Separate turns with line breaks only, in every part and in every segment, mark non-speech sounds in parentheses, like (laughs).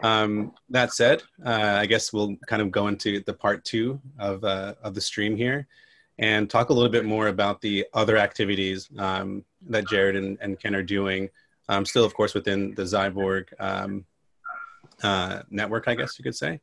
Um, that said, uh, I guess we'll kind of go into the part two of, uh, of the stream here and talk a little bit more about the other activities um, that Jarryd and, and, Ken are doing, um, still, of course, within the Xiborg um, uh, network, I guess you could say.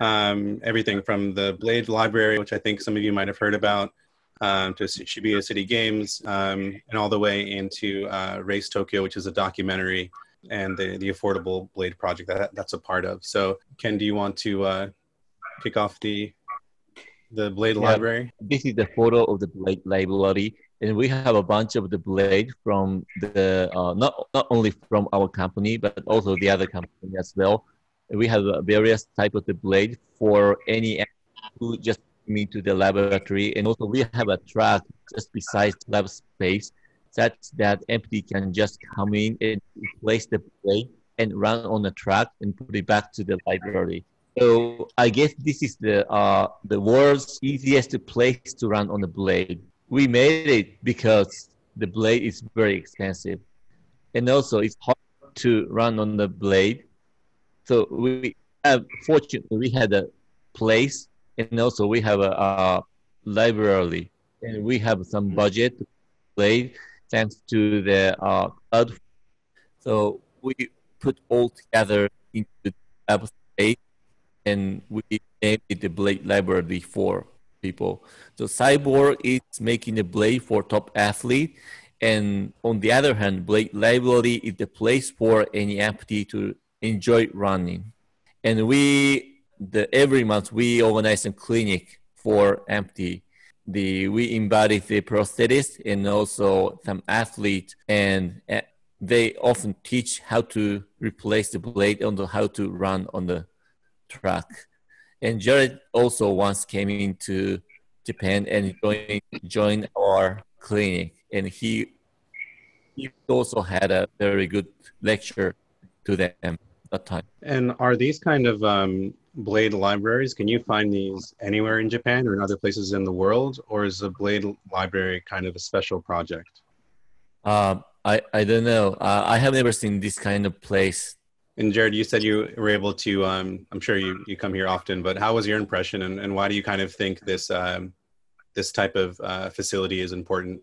Um, everything from the Blade Library, which I think some of you might have heard about, um, to Shibuya City Games, um, and all the way into uh, Race Tokyo, which is a documentary and the, the affordable blade project that that's a part of. So Ken, do you want to uh, kick off the the blade yeah, library?
This is the photo of the blade library, and we have a bunch of the blade from the uh, not not only from our company but also the other company as well. We have various type of the blade for any who just me to the laboratory, and also we have a track just beside lab space such that empty can just come in and replace the blade and run on the track and put it back to the library. So I guess this is the uh, the world's easiest place to run on the blade. We made it because the blade is very expensive, and also it's hard to run on the blade. So we have fortunately we had a place, and also we have a, a library, and we have some budget play thanks to the uh, cloud. So we put all together into lab state and we named it the Blade Library for people. So Xiborg is making a blade for top athlete. And on the other hand, Blade Library is the place for any amputee to enjoy running. And we, the, every month, we organize a clinic for amputee the we invited the prosthetists and also some athletes and uh, they often teach how to replace the blade and how to run on the track. And Jarryd also once came into japan and joined, joined our clinic and he he also had a very good lecture to them that time.
And are these kind of um, Blade libraries, can you find these anywhere in Japan or in other places in the world, or is the Blade library kind of a special project?
Um, I I don't know. Uh, I have never seen this kind of place.
And Jarryd, you said you were able to. Um, I'm sure you you come here often, but how was your impression, and, and why do you kind of think this um, this type of uh, facility is important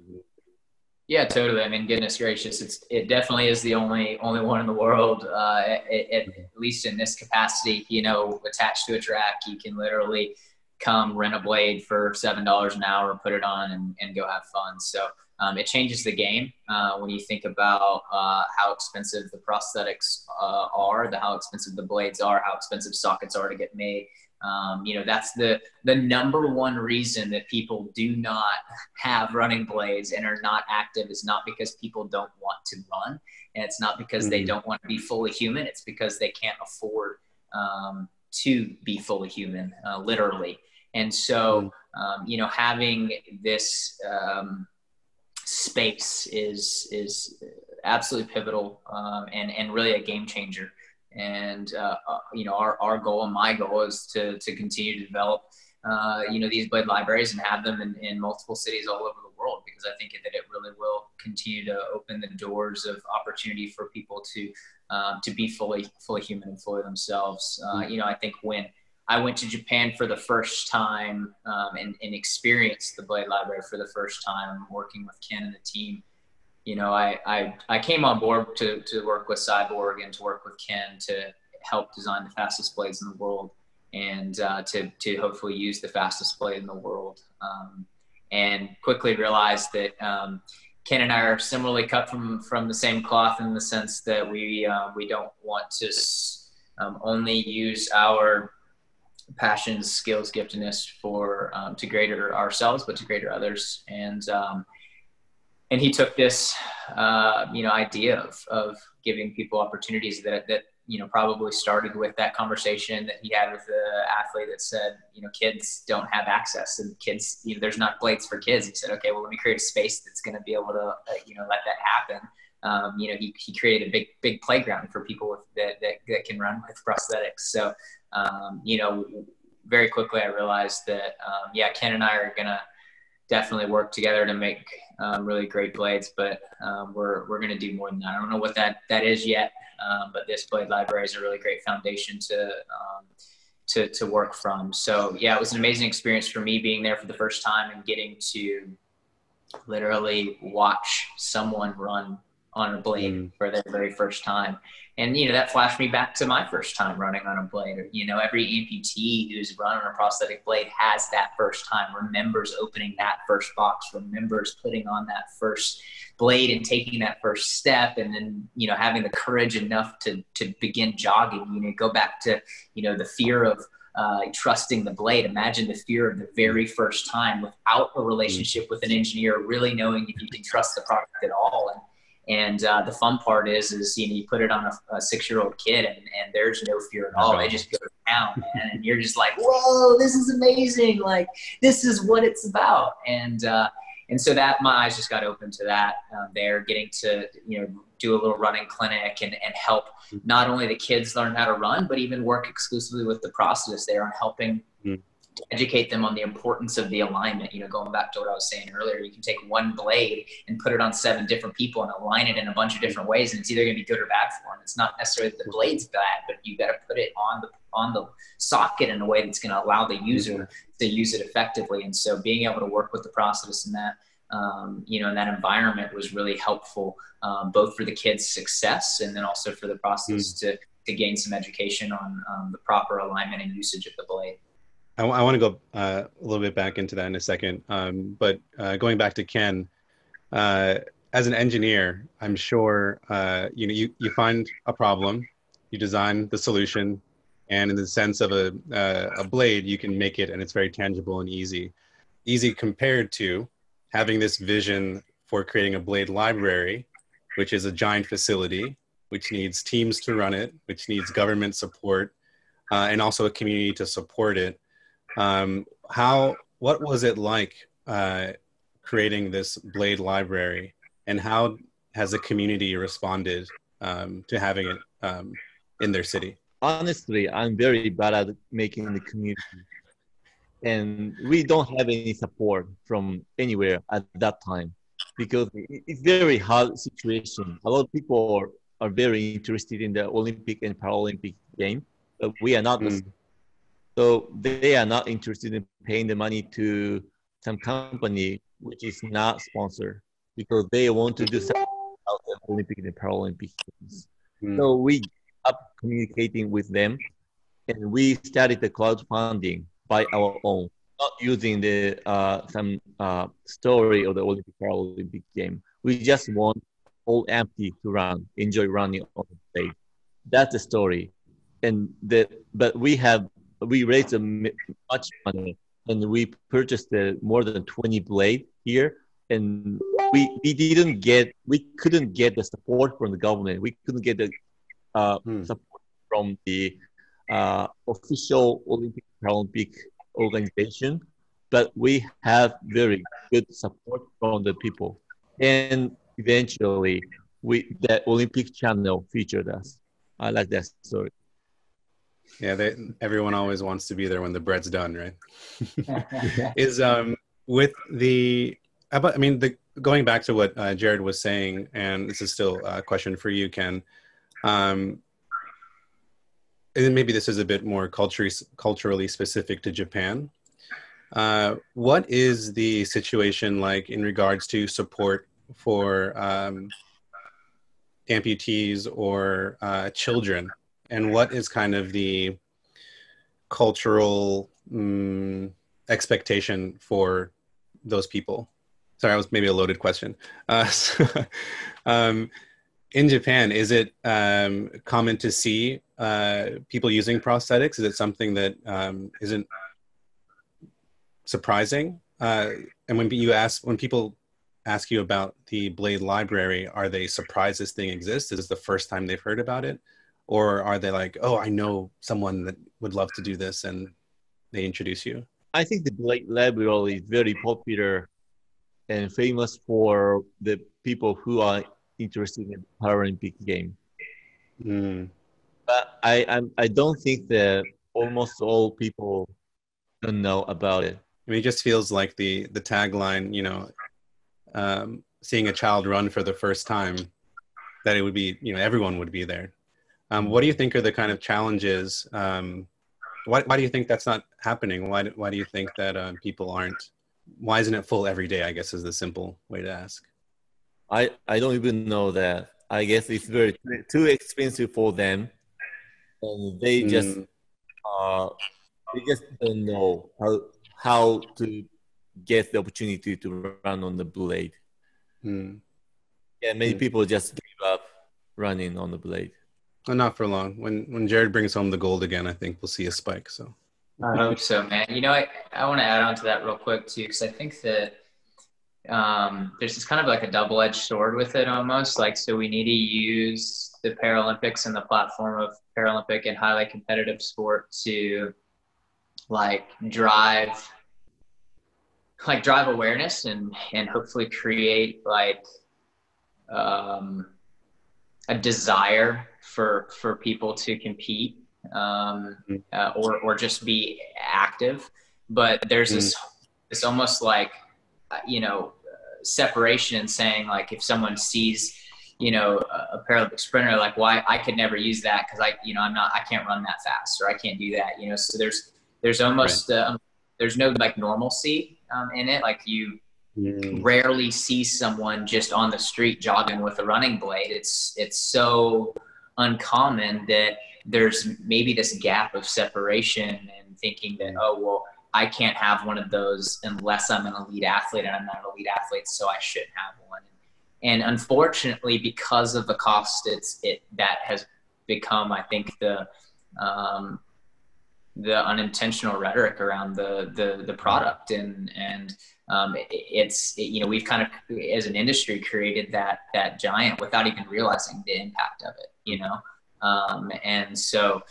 yeah, totally. I mean, goodness gracious, it's it definitely is the only only one in the world, uh, at, at, least in this capacity. You know, attached to a track, you can literally come rent a blade for seven dollars an hour, put it on, and, and go have fun. So um, it changes the game uh, when you think about uh, how expensive the prosthetics uh, are, the how expensive the blades are, how expensive sockets are to get made. Um, you know, that's the the number one reason that people do not have running blades and are not active is not because people don't want to run, and it's not because mm-hmm. they don't want to be fully human. It's because they can't afford um, to be fully human, uh, literally. And so, mm-hmm. um, you know, having this um, space is is absolutely pivotal um, and and really a game changer. And uh, uh, you know, our, our goal and my goal is to to continue to develop uh, you know these blade libraries and have them in, in multiple cities all over the world because I think that it really will continue to open the doors of opportunity for people to um, to be fully fully human and fully themselves. Uh, mm-hmm. you know, I think when I went to Japan for the first time um, and, and experienced the Blade Library for the first time, working with Ken and the team you know, I, I, I came on board to, to work with Xiborg and to work with Ken to help design the fastest blades in the world and uh, to, to hopefully use the fastest blade in the world. Um, and quickly realized that um, Ken and I are similarly cut from, from the same cloth in the sense that we, uh, we don't want to um, only use our passions, skills, giftedness for um, to greater ourselves, but to greater others. And um, and he took this uh, you know idea of, of giving people opportunities that that you know probably started with that conversation that he had with the athlete that said you know kids don't have access and kids you know there's not blades for kids. He said okay well let me create a space that's going to be able to uh, you know let that happen. Um, you know he, he created a big big playground for people with, that, that, that can run with prosthetics. So um, you know very quickly i realized that um, yeah ken and i are going to definitely work together to make um, really great blades. But um, we're we're going to do more than that. I don't know what that that is yet, um, but this blade library is a really great foundation to um, to to work from. So yeah, it was an amazing experience for me being there for the first time and getting to literally watch someone run on a blade mm. for their very first time. And, you know, that flashed me back to my first time running on a blade. You know, every amputee who's run on a prosthetic blade has that first time, remembers opening that first box, remembers putting on that first blade and taking that first step and then, you know, having the courage enough to, to begin jogging, you know, go back to, you know, the fear of, uh, trusting the blade. Imagine the fear of the very first time without a relationship with an engineer, really knowing if you can trust the product at all. And and uh, the fun part is, is you know, you put it on a, a six-year-old kid, and, and there's no fear at all. They just go down, man, and you're just like, "Whoa, this is amazing! Like, this is what it's about." And uh, and so that my eyes just got open to that. Um, there, getting to you know do a little running clinic and and help not only the kids learn how to run, but even work exclusively with the prosthetist there on helping educate them on the importance of the alignment. You know, going back to what I was saying earlier, you can take one blade and put it on seven different people and align it in a bunch of different ways, and it's either going to be good or bad for them. It's not necessarily that the blade's bad, but you got to put it on the on the socket in a way that's going to allow the user to use it effectively. And so, being able to work with the process in that. Um, you know, in that environment was really helpful, um, both for the kids' success and then also for the process mm. to, to gain some education on um, the proper alignment and usage of the blade.
I, I want to go uh, a little bit back into that in a second. Um, but uh, going back to Ken, uh, as an engineer, I'm sure uh, you know you, you find a problem, you design the solution, and in the sense of a uh, a blade, you can make it, and it's very tangible and easy. Easy compared to having this vision for creating a blade library, which is a giant facility, which needs teams to run it, which needs government support, uh, and also a community to support it um, how what was it like uh, creating this Blade library, and how has the community responded um, to having it um, in their city?
Honestly, I'm very bad at making the community, and we don't have any support from anywhere at that time because it's very hard situation. A lot of people are, are very interested in the Olympic and Paralympic game, but we are not mm. So they are not interested in paying the money to some company which is not sponsored because they want to do something about the Olympic and Paralympic Games. Mm. So we up communicating with them and we started the crowdfunding by our own, not using the uh, some uh, story of the Olympic Paralympic game. We just want all empty to run, enjoy running on the stage. That's the story. And the but we have we raised a much money and we purchased the more than 20 blade here. And we we didn't get we couldn't get the support from the government. We couldn't get the uh, hmm. support from the uh, official olympic paralympic organization. But we have very good support from the people. And eventually we the olympic channel featured us. I like that story
yeah, they, everyone always wants to be there when the bread's done, right? (laughs) (laughs) is um with the about I mean the going back to what uh, Jarryd was saying, and this is still a question for you, Ken. Um, and maybe this is a bit more culturally culturally specific to Japan. Uh, what is the situation like in regards to support for um, amputees or uh, children and what is kind of the cultural um, expectation for those people? Sorry, that was maybe a loaded question. Uh, so, (laughs) um, in Japan, is it um, common to see uh, people using prosthetics? Is it something that um, not surprising? Uh, and when you ask, when people ask you about the Blade Library, are they surprised this thing exists? Is this the first time they've heard about it? Or are they like oh i know someone that would love to do this and they introduce you
i think the blade library is very popular and famous for the people who are interested in the paralympic game mm. but I, I i don't think that almost all people don't know about it
I mean, it just feels like the the tagline, you know, um, seeing a child run for the first time, that it would be, you know, everyone would be there. Um, what do you think are the kind of challenges? Um, why, why do you think that's not happening? Why, why do you think that uh, people aren't? Why isn't it full every day? I guess is the simple way to ask.
I I don't even know that. I guess it's very too expensive for them, and they just mm. uh they just don't know how how to get the opportunity to run on the blade. Mm. Yeah, many mm. people just give up running on the blade.
Well, not for long. When when Jarryd brings home the gold again, I think we'll see a spike. So
I hope so, man. You know, I, I want to add on to that real quick too, because I think that um, there's this kind of like a double-edged sword with it almost. Like, so we need to use the Paralympics and the platform of Paralympic and highly competitive sport to like drive like drive awareness and and hopefully create like um, a desire for for people to compete um, mm. uh, or or just be active. But there's mm. this this almost like uh, you know separation and saying like if someone sees you know a, a Paralympic sprinter like why I could never use that because I you know I'm not I can't run that fast or I can't do that you know so there's there's almost right. uh, there's no like normalcy um, in it like you mm. rarely see someone just on the street jogging with a running blade it's it's so uncommon that there's maybe this gap of separation and thinking that oh well I can't have one of those unless I'm an elite athlete and I'm not an elite athlete, so I shouldn't have one. And unfortunately, because of the cost, it's it that has become, I think, the um, the unintentional rhetoric around the the, the product and and um, it, it's it, you know we've kind of as an industry created that that giant without even realizing the impact of it you know um, and so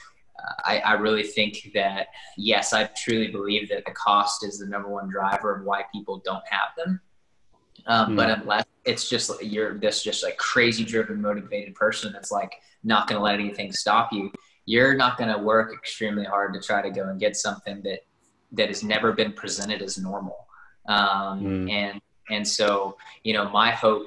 I, I, really think that yes, I truly believe that the cost is the number one driver of why people don't have them. Um, mm. But unless it's just you're this just like crazy driven, motivated person that's like not going to let anything stop you, you're not going to work extremely hard to try to go and get something that that has never been presented as normal. Um, mm. And and so you know, my hope,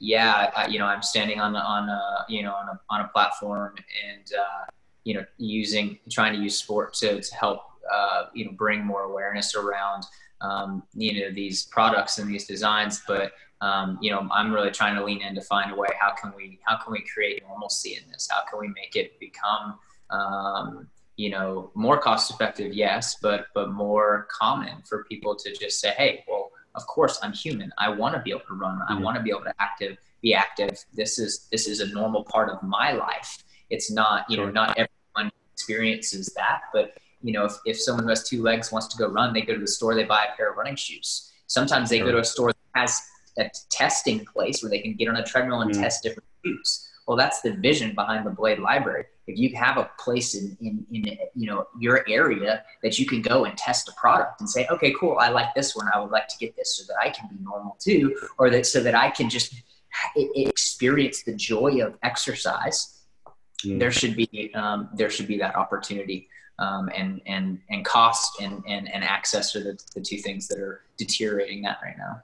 yeah, I, you know, I'm standing on on a you know on a on a platform and. Uh, you know, using trying to use sport to, to help uh, you know bring more awareness around um, you know these products and these designs. But um, you know, I'm really trying to lean in to find a way how can we how can we create normalcy in this? How can we make it become um, you know more cost effective? Yes, but but more common for people to just say, hey, well, of course I'm human. I want to be able to run. I mm-hmm. want to be able to active be active. This is this is a normal part of my life. It's not you know not everyone experiences that. But you know, if, if someone who has two legs wants to go run, they go to the store, they buy a pair of running shoes. Sometimes they go to a store that has a testing place where they can get on a treadmill and mm. test different shoes. Well, that's the vision behind the Blade Library. If you have a place in, in, in you know your area that you can go and test a product and say, okay, cool, I like this one. I would like to get this so that I can be normal too, or that so that I can just experience the joy of exercise mm. there should be um, there should be that opportunity um, and and and cost and, and and access are the, the two things that are deteriorating that right now